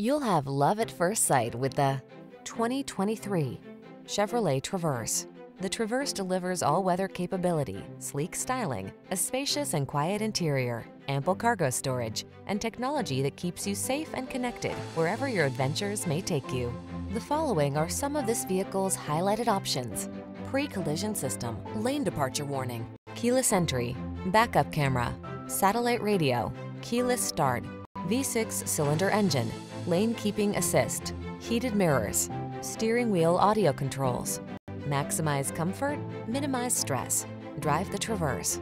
You'll have love at first sight with the 2023 Chevrolet Traverse. The Traverse delivers all-weather capability, sleek styling, a spacious and quiet interior, ample cargo storage, and technology that keeps you safe and connected wherever your adventures may take you. The following are some of this vehicle's highlighted options. Pre-collision system, lane departure warning, keyless entry, backup camera, satellite radio, keyless start, V6 cylinder engine, lane keeping assist, heated mirrors, steering wheel audio controls. Maximize comfort, minimize stress. Drive the Traverse.